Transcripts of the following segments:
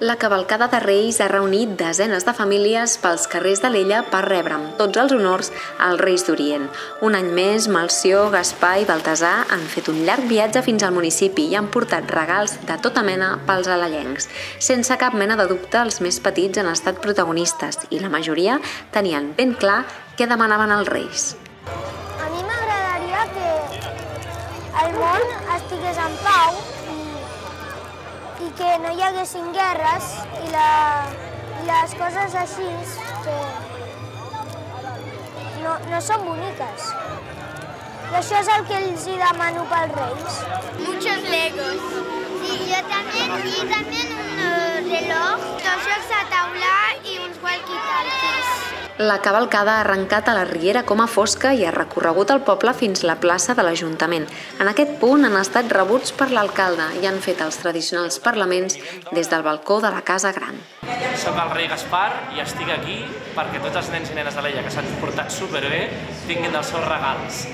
La cavalcada de Reis ha reunit desenes de famílies pels carrers de l'illa per rebre amb tots els honors als Reis d'Orient. Un any més, Malció, Gaspar i Baltasar han fet un llarg viatge fins al municipi i han portat regals de tota mena pels alallencs. Sense cap mena de dubte, els més petits han estat protagonistes i la majoria tenien ben clar què demanaven els Reis. A mi m'agradaria que el món estigués en pau i que no hi haguessin guerres i, la, i les coses així que no, no són boniques. I això és el que els hi demano pels Reis. Muchos legos. Sí, yo también. La cavalcada ha arrencat a la Riera com a fosca i ha recorregut el poble fins la plaça de l'Ajuntament. En aquest punt han estat rebuts per l'alcalde i han fet els tradicionals parlaments des del balcó de la Casa Gran. Soc el rei Gaspar i estic aquí perquè tots els nens i nenes de l'ella que s'han portat superbé tinguin els seus regals.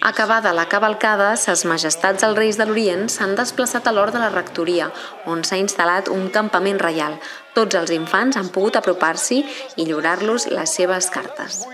Acabada la cavalcada, ses majestats els Reis de l'Orient s'han desplaçat a l'hort de la rectoria, on s'ha instal·lat un campament reial. Tots els infants han pogut apropar-s'hi i lliurar-los les seves cartes.